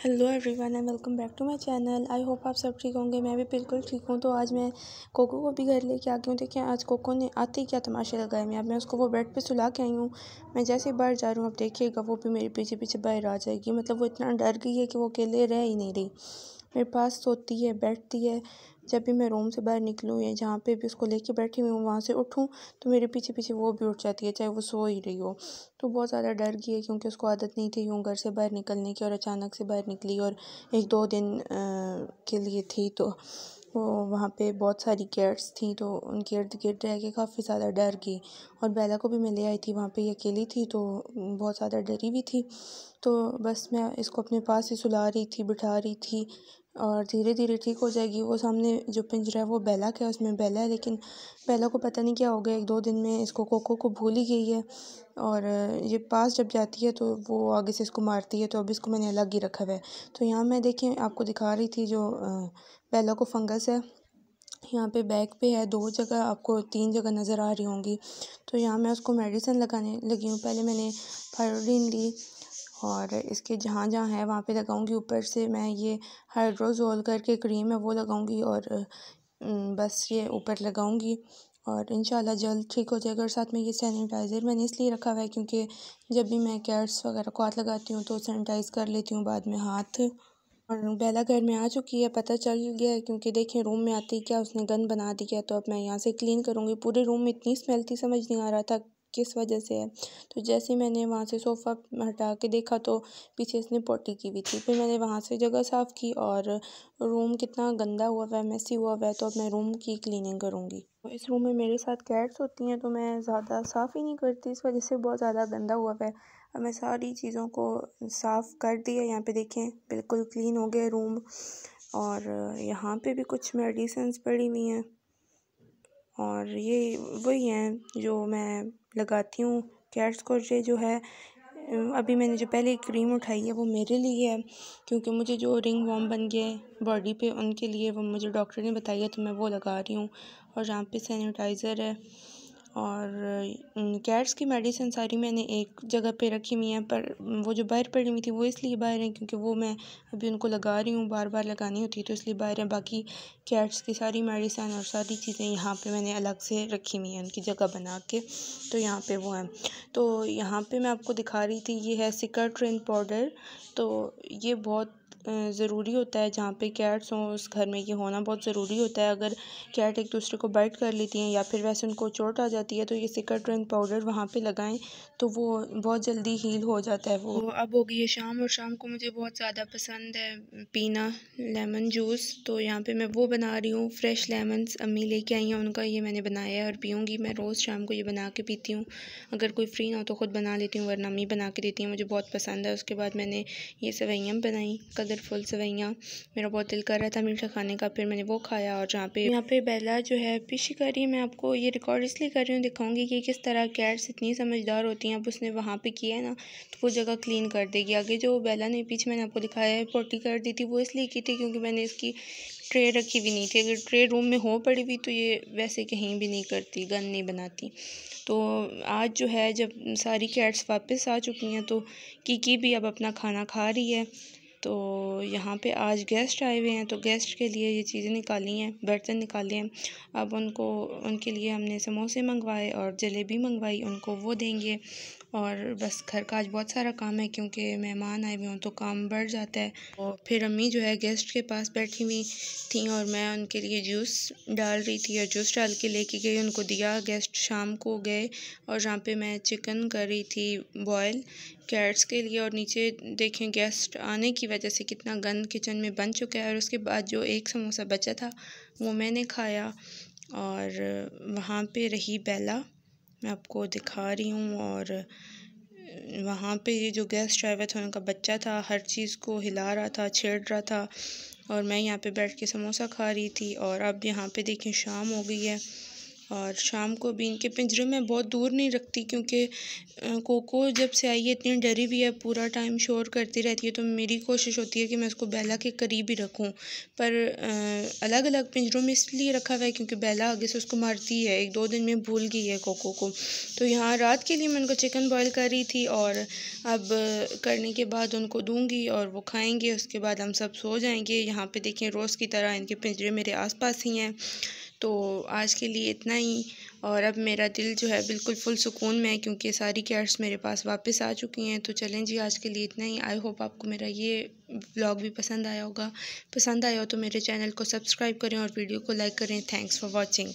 Hello everyone and welcome back to my channel I hope आप सब ठीक होंगे। मैं भी बिल्कुल ठीक हूँ। तो आज मैं कोको को भी घर लेके आ गई हूँ। देखिए, आज कोको ने आते ही क्या तमाशे लगाए मैं। अब मैं उसको वो बेड पे सुला के आई हूँ। मैं जैसे ही बाहर जा रहा हूँ, अब देखिएगा वो भी मेरे पीछे पीछे बाहर आ जाएगी। मतलब वो इतना डर गई है कि वो अकेले रह ही नहीं रही। मेरे पास सोती है बैठती है। जब भी मैं रूम से बाहर निकलूँ या जहाँ पे भी उसको लेके बैठी हुई हूँ वहाँ से उठूँ तो मेरे पीछे पीछे वो भी उठ जाती है चाहे वो सो ही रही हो। तो बहुत ज़्यादा डर गई है क्योंकि उसको आदत नहीं थी यूँ घर से बाहर निकलने की और अचानक से बाहर निकली और एक दो दिन आ, के लिए थी तो वो वहाँ पे बहुत सारी कैट्स थी तो उनके इर्द गिर्द रह के काफ़ी ज़्यादा डर गई। और बेला को भी मैं ले आई थी वहाँ पे ये अकेली थी तो बहुत ज़्यादा डरी भी थी। तो बस मैं इसको अपने पास ही सुला रही थी बिठा रही थी और धीरे धीरे ठीक हो जाएगी। वो सामने जो पिंजरा है, वो बेला है, उसमें बेला है, लेकिन बेला को पता नहीं क्या हो गया। एक दो दिन में इसको कोको को भूल ही गई है। और ये पास जब जाती है तो वो आगे से इसको मारती है तो अब इसको मैंने अलग ही रखा हुआ है। तो यहाँ मैं देखें आपको दिखा रही थी जो बेला को फंगस है। यहाँ पे बैक पे है, दो जगह आपको तीन जगह नज़र आ रही होंगी। तो यहाँ मैं उसको मेडिसिन लगाने लगी हूँ। पहले मैंने फायोडीन ली और इसके जहाँ जहाँ है, वहाँ पे लगाऊँगी। ऊपर से मैं ये हाइड्रोजोल करके क्रीम है, वो लगाऊँगी और बस ये ऊपर लगाऊँगी। और इन जल्द ठीक हो जाएगा। और साथ में ये सैनिटाइज़र मैंने इसलिए रखा हुआ है क्योंकि जब भी मैं कैट्स वगैरह को हाथ लगाती हूँ तो सैनिटाइज़ कर लेती हूँ बाद में हाथ। और बेला घर में आ चुकी है, पता चल गया है क्योंकि देखें रूम में आती क्या, उसने गंद बना दिया तो अब मैं यहाँ से क्लीन करूँगी। पूरे रूम में इतनी स्मेल थी, समझ नहीं आ रहा था किस वजह से है। तो जैसे ही मैंने वहाँ से सोफ़ा हटा के देखा तो पीछे इसने पोटी की हुई थी। फिर मैंने वहाँ से जगह साफ़ की और रूम कितना गंदा हुआ हुआ है मैसी हुआ हुआ है तो अब मैं रूम की क्लीनिंग करूँगी। तो इस रूम में मेरे साथ कैट्स होती हैं तो मैं ज़्यादा साफ़ ही नहीं करती, इस वजह से बहुत ज़्यादा गंदा हुआ हुआ है अब मैं सारी चीज़ों को साफ़ कर दिया यहाँ पे देखें, बिल्कुल क्लीन हो गए रूम और यहाँ पे भी कुछ मेडिसिन पड़ी हुई हैं। और ये वही हैं जो मैं लगाती हूँ कैट्स को। जो है अभी मैंने जो पहले क्रीम उठाई है वो मेरे लिए है, क्योंकि मुझे जो रिंग वॉम बन गए बॉडी पे उनके लिए वो मुझे डॉक्टर ने बताई है तो मैं वो लगा रही हूँ। और यहाँ पे सैनिटाइज़र है। और कैट्स की मेडिसिन सारी मैंने एक जगह पे रखी हुई हैं, पर वो जो बाहर पड़ी हुई थी वो इसलिए बाहर हैं क्योंकि वो मैं अभी उनको लगा रही हूँ बार बार लगानी होती है तो इसलिए बाहर हैं। बाकी कैट्स की सारी मेडिसिन और सारी चीज़ें यहाँ पे मैंने अलग से रखी हुई हैं, उनकी जगह बना के तो यहाँ पे वो हैं। तो यहाँ पे मैं आपको दिखा रही थी, ये है सिकर ट्रेन पाउडर तो ये बहुत ज़रूरी होता है जहाँ पे कैट्स हों, उस घर में ये होना बहुत ज़रूरी होता है। अगर कैट एक दूसरे को बाइट कर लेती हैं या फिर वैसे उनको चोट आ जाती है तो ये सिकर ट्रेन पाउडर वहाँ पे लगाएँ तो वो बहुत जल्दी हील हो जाता है वो। तो अब हो गई है शाम और शाम को मुझे बहुत ज़्यादा पसंद है पीना लेमन जूस तो यहाँ पे मैं वो बना रही हूँ फ्रेश लेमन्स अम्मी लेके आई हैं, उनका ये मैंने बनाया है और पीऊँगी। मैं रोज़ शाम को ये बना के पीती हूँ। अगर कोई फ्री ना हो तो ख़ुद बना लेती हूँ, वरना अम्मी बना के देती हैं, मुझे बहुत पसंद है। उसके बाद मैंने ये सवैयाँ बनाई कलरफुल सवैयाँ, मेरा बहुत दिल कर रहा था मीठा खाने का, फिर मैंने वो खाया और जहाँ पे यहाँ पे बेला जो है, पिशी कर रही है, मैं आपको ये रिकॉर्ड इसलिए कर रही हूँ, दिखाऊँगी कि किस तरह कैट्स इतनी समझदार होती हैं, अब उसने वहाँ पे किया है ना तो वो जगह क्लीन कर देगी। आगे जो बेला ने पीछे मैंने आपको दिखाया है पोटी कर दी थी, वो इसलिए की थी क्योंकि मैंने इसकी ट्रे रखी हुई नहीं थी। अगर ट्रे रूम में हो पड़ी हुई तो ये वैसे कहीं भी नहीं करती गन नहीं बनाती। तो आज जो है, जब सारी कैट्स वापस आ चुकी हैं तो की भी अब अपना खाना खा रही है। तो यहाँ पे आज गेस्ट आए हुए हैं तो गेस्ट के लिए ये चीज़ें निकाली हैं, बर्तन निकाले हैं। अब उनको, उनके लिए हमने समोसे मंगवाए और जलेबी मंगवाई, उनको वो देंगे। और बस घर का आज बहुत सारा काम है, क्योंकि मेहमान आए हुए हों तो काम बढ़ जाता है। और फिर अम्मी जो है गेस्ट के पास बैठी हुई थी और मैं उनके लिए जूस डाल रही थी और जूस डाल के लेके गई, उनको दिया। गेस्ट शाम को गए और जहाँ पे मैं चिकन कर रही थी बॉयल कैट्स के लिए और नीचे देखें गेस्ट आने की वजह से कितना गंद किचन में बन चुका है और उसके बाद जो एक समोसा बचा था, वो मैंने खाया और वहाँ पे रही बेला मैं आपको दिखा रही हूँ और वहाँ पे ये जो गेस्ट हुआ था, उनका बच्चा था, हर चीज़ को हिला रहा था, छेड़ रहा था और मैं यहाँ पे बैठ के समोसा खा रही थी और अब यहाँ पे देखें शाम हो गई है। और शाम को भी इनके पिंजरे में बहुत दूर नहीं रखती क्योंकि कोको जब से आई है, इतनी डरी हुई है, पूरा टाइम शोर करती रहती है तो मेरी कोशिश होती है कि मैं उसको बेला के करीब ही रखूँ। पर अलग अलग पिंजरों में इसलिए रखा हुआ है क्योंकि बेला आगे से उसको मारती है। एक दो दिन में भूल गई है कोको को। तो यहाँ रात के लिए मैं उनको चिकन बॉयल कर रही थी और अब करने के बाद उनको दूँगी और वो खाएँगे। उसके बाद हम सब सो जाएँगे। यहाँ पे देखें रोज़ की तरह इनके पिंजरे मेरे आसपास ही हैं। तो आज के लिए इतना ही। और अब मेरा दिल जो है बिल्कुल फुल सुकून में है क्योंकि सारी कैट्स मेरे पास वापस आ चुकी हैं। तो चलें जी, आज के लिए इतना ही। आई होप आपको मेरा ये व्लॉग भी पसंद आया होगा। पसंद आया हो तो मेरे चैनल को सब्सक्राइब करें और वीडियो को लाइक करें। Thanks for watching